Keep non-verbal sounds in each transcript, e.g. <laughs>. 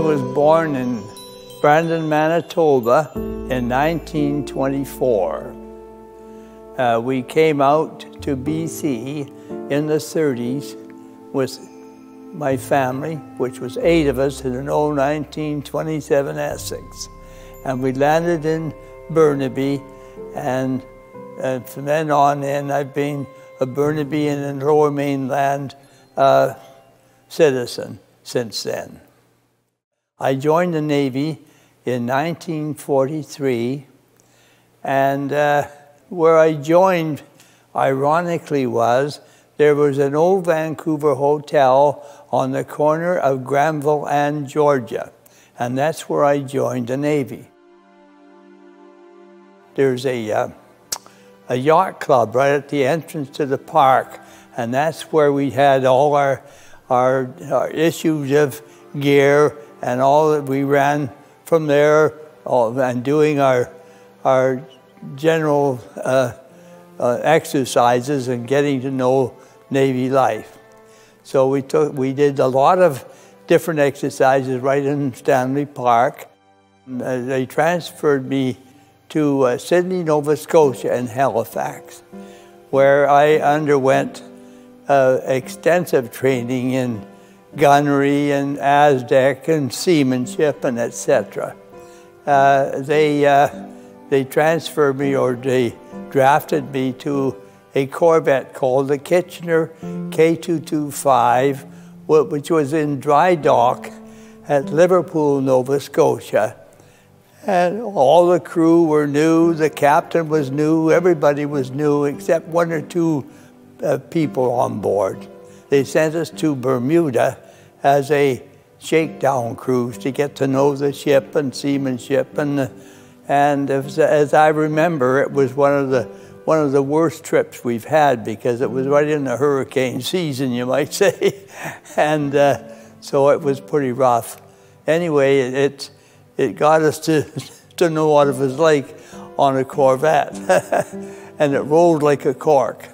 I was born in Brandon, Manitoba in 1924. Uh, we came out to BC in the 30s with my family, which was eight of us in an old 1927 Essex. And we landed in Burnaby, and, and from then on in, I've been a Burnaby and a Lower Mainland uh, citizen since then. I joined the Navy in 1943, and uh, where I joined, ironically, was there was an old Vancouver hotel on the corner of Granville and Georgia, and that's where I joined the Navy. There's a, uh, a yacht club right at the entrance to the park, and that's where we had all our, our, our issues of gear and all that we ran from there all, and doing our, our general uh, uh, exercises and getting to know Navy life. So we, took, we did a lot of different exercises right in Stanley Park. They transferred me to uh, Sydney, Nova Scotia and Halifax, where I underwent uh, extensive training in gunnery and ASDIC and seamanship and etc. Uh, they, uh, they transferred me or they drafted me to a Corvette called the Kitchener K225, which was in dry dock at Liverpool, Nova Scotia. And all the crew were new, the captain was new, everybody was new except one or two uh, people on board. They sent us to Bermuda as a shakedown cruise to get to know the ship and seamanship. And, and as, as I remember, it was one of the one of the worst trips we've had because it was right in the hurricane <laughs> season, you might say. and uh, so it was pretty rough. Anyway, it, it got us to, <laughs> to know what it was like on a Corvette. <laughs> and it rolled like a cork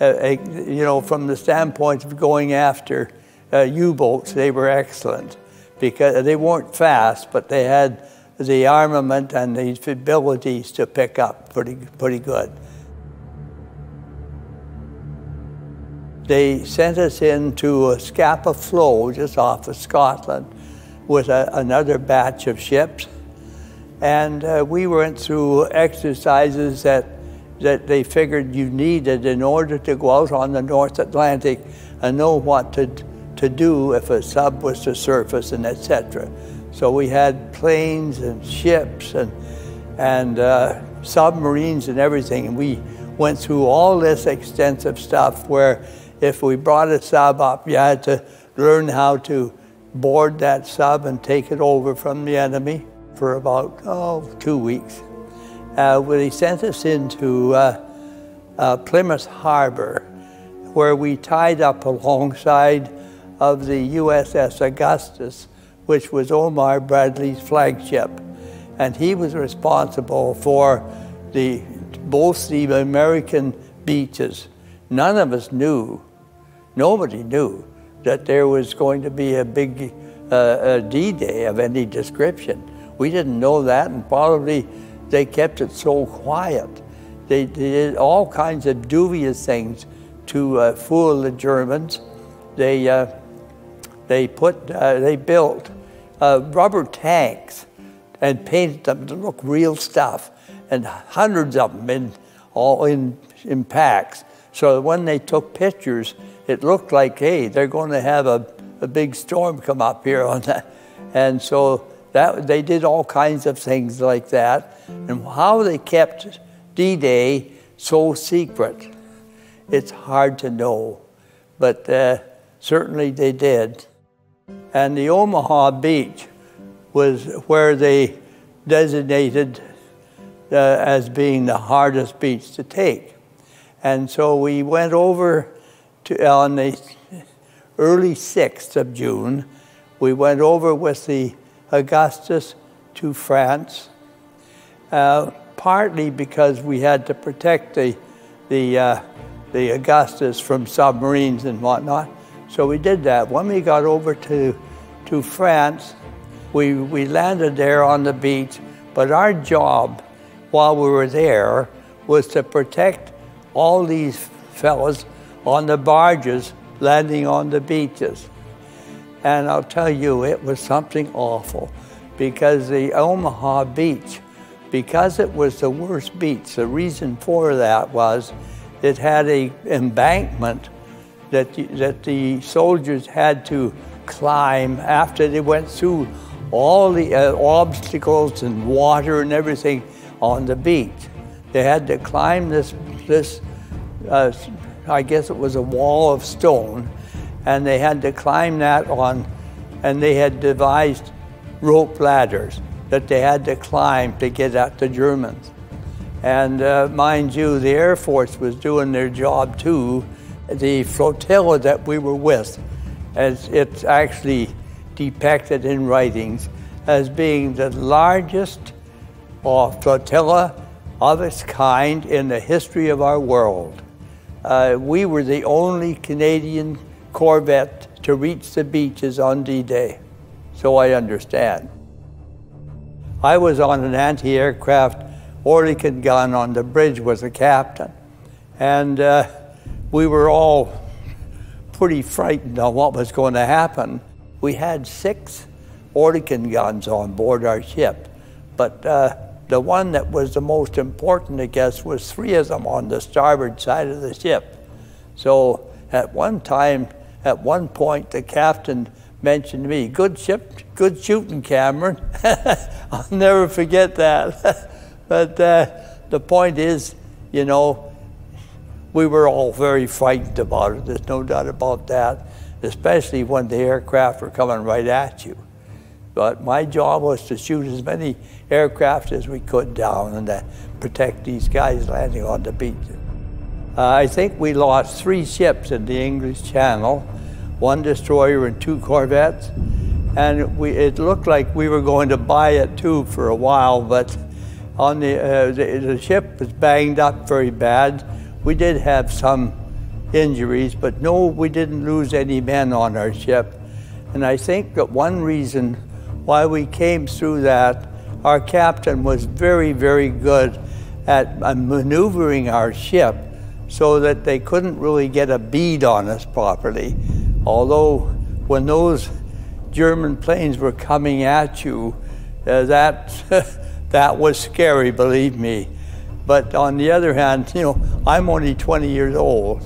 uh, you know, from the standpoint of going after uh, U-boats, they were excellent because they weren't fast, but they had the armament and the abilities to pick up pretty, pretty good. They sent us into a Scapa Flow, just off of Scotland, with a, another batch of ships. And uh, we went through exercises that that they figured you needed in order to go out on the North Atlantic and know what to, to do if a sub was to surface and etc. So we had planes and ships and, and uh, submarines and everything. And we went through all this extensive stuff where if we brought a sub up, you had to learn how to board that sub and take it over from the enemy for about, oh, two weeks uh, where he sent us into uh, uh, Plymouth Harbor, where we tied up alongside of the USS Augustus, which was Omar Bradley's flagship. And he was responsible for the, both the American beaches. None of us knew, nobody knew, that there was going to be a big uh, D-Day of any description. We didn't know that, and probably they kept it so quiet. They, they did all kinds of dubious things to uh, fool the Germans. They, uh, they, put, uh, they built uh, rubber tanks and painted them to look real stuff, and hundreds of them in, all in, in packs. So when they took pictures, it looked like, hey, they're going to have a, a big storm come up here on that. And so that, they did all kinds of things like that. And how they kept D-Day so secret, it's hard to know. But uh, certainly they did. And the Omaha Beach was where they designated uh, as being the hardest beach to take. And so we went over to, on the early 6th of June, we went over with the Augustus to France, uh, partly because we had to protect the, the, uh, the Augustus from submarines and whatnot. So we did that. When we got over to, to France, we, we landed there on the beach, but our job while we were there was to protect all these fellows on the barges landing on the beaches. And I'll tell you, it was something awful because the Omaha beach, because it was the worst beach, the reason for that was it had a embankment that, that the soldiers had to climb after they went through all the uh, obstacles and water and everything on the beach. They had to climb this, this uh, I guess it was a wall of stone, and they had to climb that on, and they had devised rope ladders that they had to climb to get at the Germans. And uh, mind you, the Air Force was doing their job too. The flotilla that we were with, as it's actually depicted in writings, as being the largest uh, flotilla of its kind in the history of our world. Uh, we were the only Canadian corvette to reach the beaches on D-Day, so I understand. I was on an anti-aircraft Oerlikon gun on the bridge with the captain, and uh, we were all pretty frightened on what was going to happen. We had six Oerlikon guns on board our ship, but uh, the one that was the most important, I guess, was three of them on the starboard side of the ship. So at one time, at one point, the captain mentioned to me, good ship, good shooting, Cameron. <laughs> I'll never forget that. <laughs> but uh, the point is, you know, we were all very frightened about it. There's no doubt about that, especially when the aircraft were coming right at you. But my job was to shoot as many aircraft as we could down and to protect these guys landing on the beach. Uh, I think we lost three ships in the English Channel one destroyer and two corvettes. And we, it looked like we were going to buy it too for a while, but on the, uh, the, the ship was banged up very bad. We did have some injuries, but no, we didn't lose any men on our ship. And I think that one reason why we came through that, our captain was very, very good at maneuvering our ship so that they couldn't really get a bead on us properly. Although when those German planes were coming at you, uh, that, <laughs> that was scary, believe me. But on the other hand, <laughs> you know, I'm only 20 years old,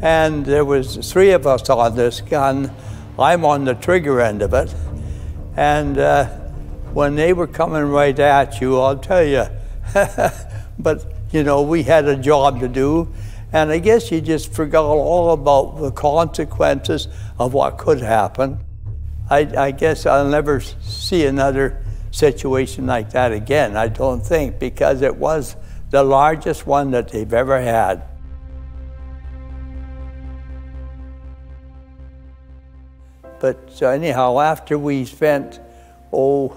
and there was three of us on this gun. I'm on the trigger end of it, and uh, when they were coming right at you, I'll tell you, <laughs> but you know, we had a job to do, and I guess you just forgot all about the consequences of what could happen. I, I, guess I'll never see another situation like that again, I don't think, because it was the largest one that they've ever had. But anyhow, after we spent, oh,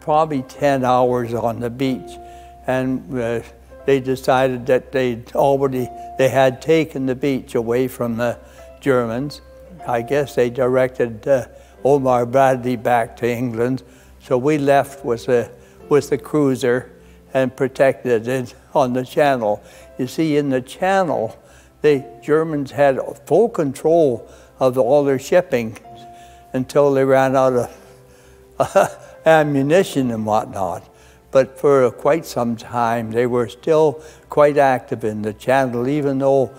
probably 10 hours on the beach, and uh, they decided that they'd already they had taken the beach away from the Germans. I guess they directed uh, Omar Bradley back to England, so we left with the with the cruiser and protected it on the channel. You see, in the channel, the Germans had full control of all their shipping until they ran out of <laughs> ammunition and whatnot but for quite some time they were still quite active in the channel, even though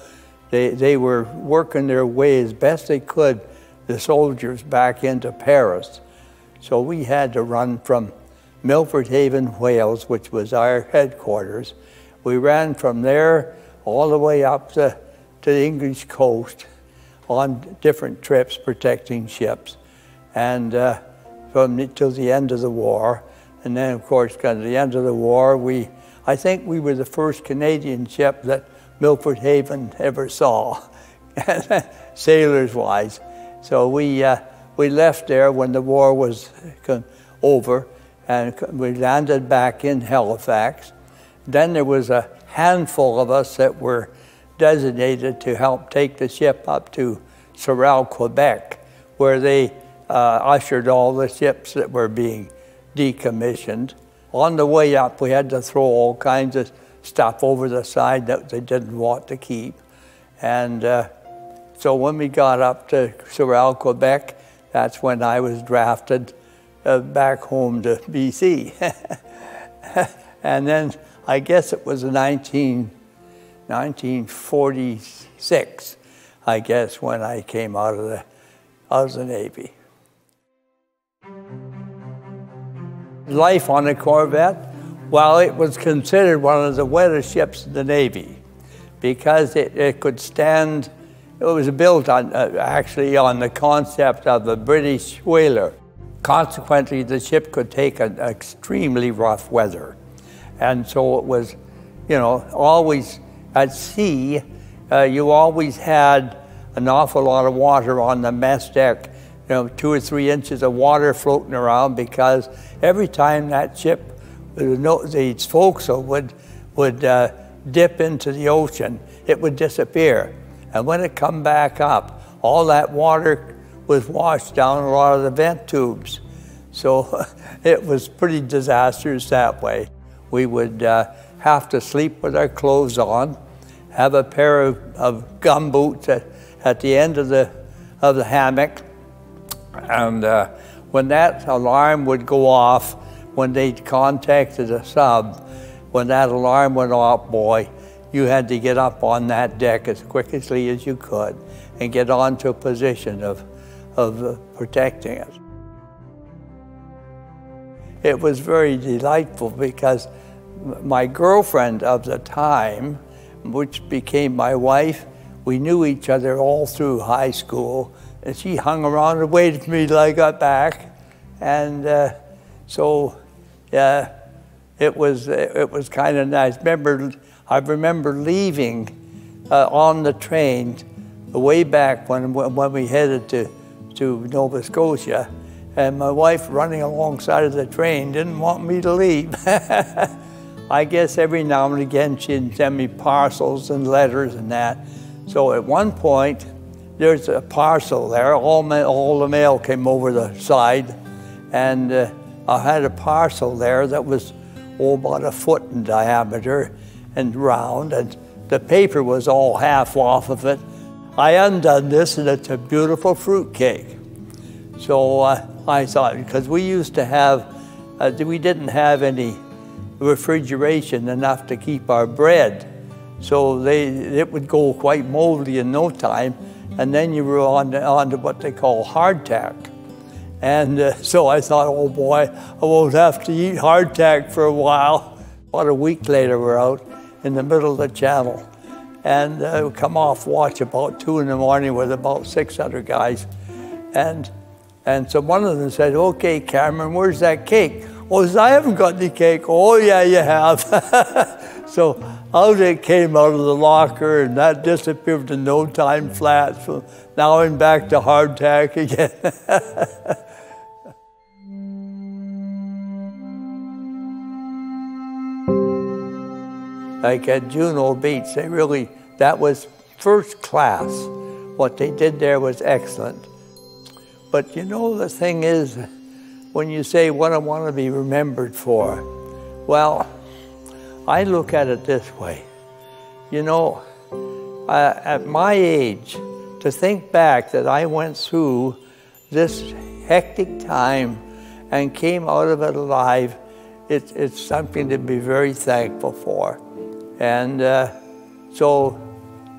they, they were working their way as best they could, the soldiers back into Paris. So we had to run from Milford Haven, Wales, which was our headquarters. We ran from there all the way up to, to the English coast on different trips protecting ships. And uh, from till the end of the war, and then, of course, at the end of the war, we, I think we were the first Canadian ship that Milford Haven ever saw, <laughs> sailors wise. So we, uh, we left there when the war was over and we landed back in Halifax. Then there was a handful of us that were designated to help take the ship up to Sorel, Quebec, where they uh, ushered all the ships that were being decommissioned. On the way up, we had to throw all kinds of stuff over the side that they didn't want to keep. And uh, so when we got up to Sorel, Quebec, that's when I was drafted uh, back home to BC. <laughs> and then I guess it was 19, 1946, I guess, when I came out of the, out of the Navy. Life on a Corvette, while it was considered one of the wettest ships in the Navy because it, it could stand, it was built on, uh, actually on the concept of a British whaler. Consequently, the ship could take an extremely rough weather. And so it was, you know, always at sea, uh, you always had an awful lot of water on the mess deck, you know, two or three inches of water floating around because every time that ship, the forecastle would, would uh, dip into the ocean, it would disappear. And when it come back up, all that water was washed down a lot of the vent tubes. So <laughs> it was pretty disastrous that way. We would uh, have to sleep with our clothes on, have a pair of, of gum boots at, at the end of the, of the hammock. And uh, when that alarm would go off, when they contacted a sub, when that alarm went off, boy, you had to get up on that deck as quickly as you could and get onto a position of, of uh, protecting it. It was very delightful because my girlfriend of the time, which became my wife, we knew each other all through high school, and she hung around and waited for me till I got back. And uh, so, yeah, it was, it was kind of nice. Remember, I remember leaving uh, on the train way back when, when we headed to, to Nova Scotia, and my wife running alongside of the train didn't want me to leave. <laughs> I guess every now and again she'd send me parcels and letters and that. So at one point, there's a parcel there. All, ma- all the mail came over the side, and uh, I had a parcel there that was oh, about a foot in diameter and round, and the paper was all half off of it. I undone this, and it's a beautiful fruit cake. So uh, I thought, because we used to have, uh, we didn't have any refrigeration enough to keep our bread. So they, it would go quite moldy in no time. And then you were on to, on to what they call hardtack. And uh, so I thought, oh boy, I won't have to eat hardtack for a while. About a week later, we're out in the middle of the channel. And uh, we come off watch about two in the morning with about six other guys. And, and so one of them said, okay, Cameron, where's that cake? Oh, I haven't got any cake. Oh, yeah, you have. <laughs> so out it came out of the locker, and that disappeared in no time flat. So now I'm back to hardtack again. <laughs> like at Juno Beach, they really, that was first class. What they did there was excellent. But you know, the thing is, when you say, What I want to be remembered for? Well, I look at it this way. You know, uh, at my age, to think back that I went through this hectic time and came out of it alive, it, it's something to be very thankful for. And uh, so,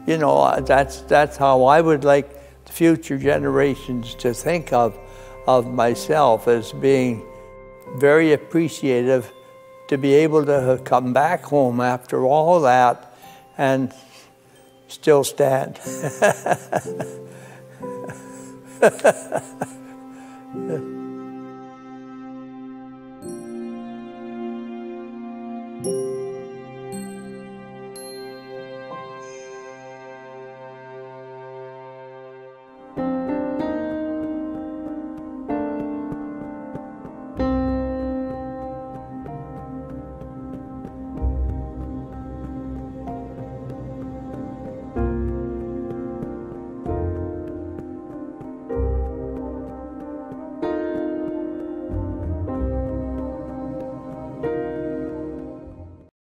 you know, that's, that's how I would like future generations to think of of myself as being very appreciative to be able to come back home after all that and still stand. <laughs>